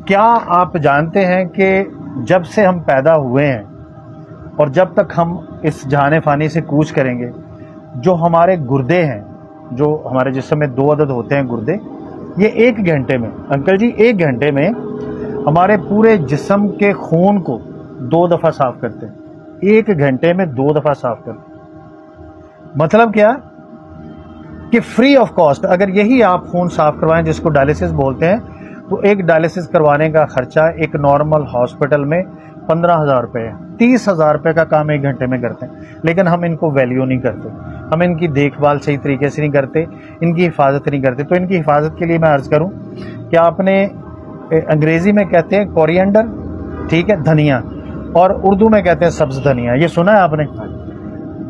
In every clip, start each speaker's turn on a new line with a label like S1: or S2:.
S1: क्या आप जानते हैं कि जब से हम पैदा हुए हैं और जब तक हम इस जहाने फानी से कूच करेंगे, जो हमारे गुर्दे हैं, जो हमारे जिसम में दो अदद होते हैं गुर्दे, ये एक घंटे में, अंकल जी, एक घंटे में हमारे पूरे जिसम के खून को दो दफ़ा साफ़ करते हैं। एक घंटे में दो दफ़ा साफ़ करते हैं मतलब क्या? कि फ्री ऑफ़ कॉस्ट अगर यही आप खून साफ़ करवाएँ, जिसको डायलिसिस बोलते हैं तो एक डायलिसिस करवाने का खर्चा एक नॉर्मल हॉस्पिटल में पंद्रह हज़ार रुपये तीस हज़ार रुपये का काम एक घंटे में करते हैं। लेकिन हम इनको वैल्यू नहीं करते। हम इनकी देखभाल सही तरीके से नहीं करते इनकी हिफाजत नहीं करते। तो इनकी हिफाजत के लिए मैं अर्ज़ करूँ कि आपने अंग्रेज़ी में कहते हैं कोरिएंडर ठीक है धनिया और उर्दू में कहते हैं सब्ज धनिया। ये सुना है आपने?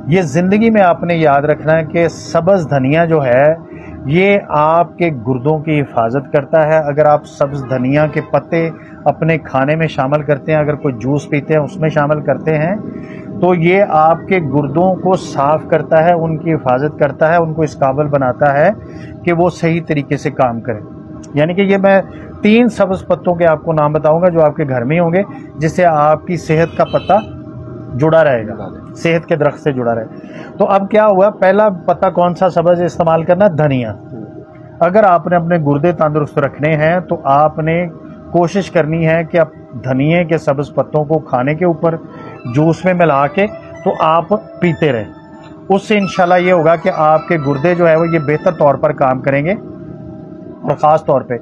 S1: ये ज़िंदगी में आपने याद रखना है कि सब्ज धनिया जो है ये आपके गुर्दों की हिफाजत करता है। अगर आप सब्ज धनिया के पत्ते अपने खाने में शामिल करते हैं, अगर कोई जूस पीते हैं, उसमें शामिल करते हैं तो ये आपके गुर्दों को साफ़ करता है, उनकी हिफाजत करता है, उनको इस काबिल बनाता है कि वो सही तरीके से काम करें। यानी कि ये मैं तीन सब्ज पत्तों के आपको नाम बताऊँगा जो आपके घर में होंगे, जिससे आपकी सेहत का पत्ता जुड़ा रहेगा। सेहत के दरख्त से जुड़ा रहे तो अब क्या हुआ? पहला पत्ता कौन सा सब्ज इस्तेमाल करना? धनिया। अगर आपने अपने गुर्दे तंदुरुस्त रखने हैं तो आपने कोशिश करनी है कि आप धनिए के सब्ज पत्तों को खाने के ऊपर जूस में मिला के तो आप पीते रहें। उससे इंशाल्लाह ये होगा कि आपके गुर्दे जो है वो ये बेहतर तौर पर काम करेंगे। और ख़ास तौर पे।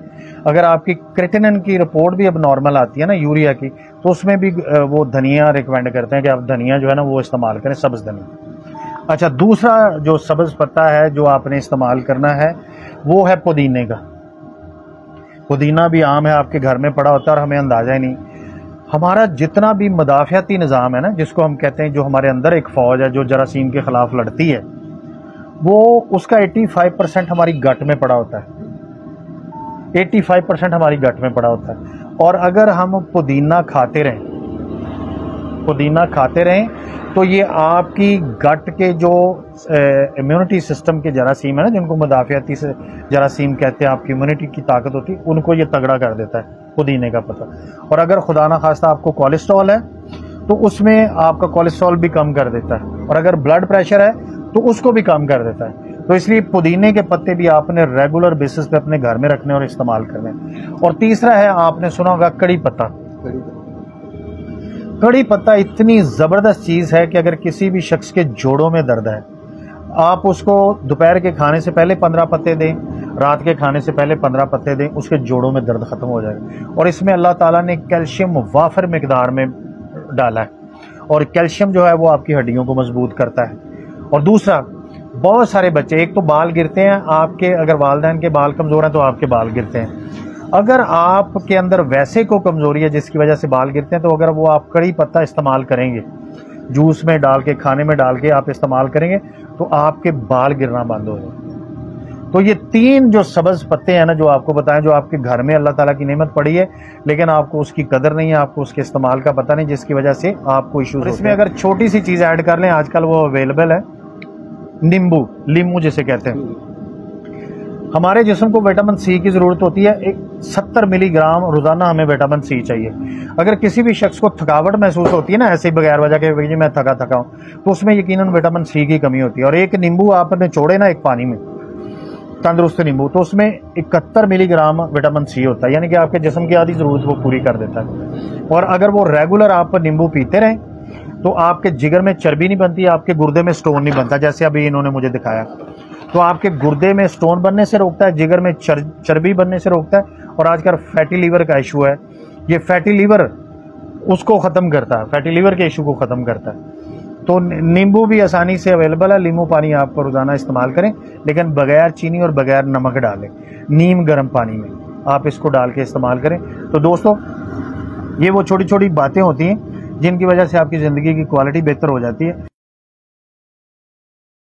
S1: अगर आपकी क्रिटिनन की रिपोर्ट भी अब नॉर्मल आती है ना यूरिया की तो उसमें भी वो धनिया रिकमेंड करते हैं कि आप धनिया जो है ना, वो इस्तेमाल करें, सब्ज़ धनिया। अच्छा दूसरा जो सब्ज़ पत्ता है जो आपने इस्तेमाल करना है, वो है पुदीने का। पुदीना भी आम है, आपके घर में पड़ा होता है और हमें अंदाज़ा ही नहीं। हमारा जितना भी मदाफियाती निज़ाम है ना, जिसको हम कहते हैं, जो हमारे अंदर एक फ़ौज है, जो जरासीम के ख़िलाफ़ लड़ती है, वो उसका 85 परसेंट हमारी गट में पड़ा होता है। 85 परसेंट हमारी गट में पड़ा होता है। और अगर हम पुदीना खाते रहें, पुदीना खाते रहें तो ये आपकी गट के जो इम्यूनिटी सिस्टम के जरासीम है ना, जिनको मुदाफियाती से जरासीम कहते हैं, आपकी इम्यूनिटी की ताकत होती है, उनको ये तगड़ा कर देता है, पुदीने का पता। और अगर खुदा ना खास्ता आपको कोलेस्ट्रॉल है तो उसमें आपका कोलेस्ट्रॉल भी कम कर देता है। और अगर ब्लड प्रेशर है तो उसको भी कम कर देता है। तो इसलिए पुदीने के पत्ते भी आपने रेगुलर बेसिस पे अपने घर में रखने और इस्तेमाल करने। और तीसरा है, आपने सुना होगा कड़ी पत्ता। कड़ी पत्ता इतनी ज़बरदस्त चीज़ है कि अगर किसी भी शख्स के जोड़ों में दर्द है, आप उसको दोपहर के खाने से पहले पंद्रह पत्ते दें, रात के खाने से पहले पंद्रह पत्ते दें, उसके जोड़ों में दर्द ख़त्म हो जाएगा। और इसमें अल्लाह ताला ने कैल्शियम वाफर मकदार में डाला है। और कैल्शियम जो है, वो आपकी हड्डियों को मज़बूत करता है। और दूसरा बहुत सारे बच्चे एक तो बाल गिरते हैं आपके अगर वालदेन के बाल कमज़ोर हैं तो आपके बाल गिरते हैं। अगर आपके अंदर वैसे को कमज़ोरी है जिसकी वजह से बाल गिरते हैं तो अगर वो आप कड़ी पत्ता इस्तेमाल करेंगे जूस में डाल के खाने में डाल के आप इस्तेमाल करेंगे तो आपके बाल गिरना बंद हो जाए तो ये तीन जो सब्ज पत्ते हैं ना जो आपको बताएँ जो आपके घर में अल्लाह ताला की नेमत पड़ी है लेकिन आपको उसकी कदर नहीं है आपको उसके इस्तेमाल का पता नहीं जिसकी वजह से आपको इशूज इसमें अगर छोटी सी चीज़ ऐड कर लें आजकल वो अवेलेबल है। नींबू लीमू जिसे कहते हैं। हमारे जिसम को विटामिन सी की ज़रूरत होती है। एक सत्तर मिलीग्राम रोज़ाना हमें विटामिन सी चाहिए। अगर किसी भी शख्स को थकावट महसूस होती है ना, ऐसे ही बगैर वजह के जी, मैं थका थका हूँ। तो उसमें यकीनन विटामिन सी की कमी होती है। और एक नींबू आपने छोड़े ना, एक पानी में, तंदुरुस्त नींबू तो उसमें इकहत्तर मिलीग्राम विटामिन सी होता है। यानी कि आपके जिसम की आधी ज़रूरत वो पूरी कर देता है। और अगर वो रेगुलर आप नींबू पीते रहें तो आपके जिगर में चर्बी नहीं बनती आपके गुर्दे में स्टोन नहीं बनता जैसे अभी इन्होंने मुझे दिखाया। तो आपके गुर्दे में स्टोन बनने से रोकता है जिगर में चर, चर्बी बनने से रोकता है और आजकल फैटी लीवर का इशू है। ये फैटी लीवर उसको ख़त्म करता है फैटी लीवर के इशू को ख़त्म करता है। तो नींबू भी आसानी से अवेलेबल है नींबू पानी आप रोज़ाना इस्तेमाल करें लेकिन बगैर चीनी और बगैर नमक डालें नीम गर्म पानी में। आप इसको डाल के इस्तेमाल करें। तो दोस्तों ये वो छोटी छोटी बातें होती हैं जिनकी वजह से आपकी ज़िंदगी की क्वालिटी बेहतर हो जाती है।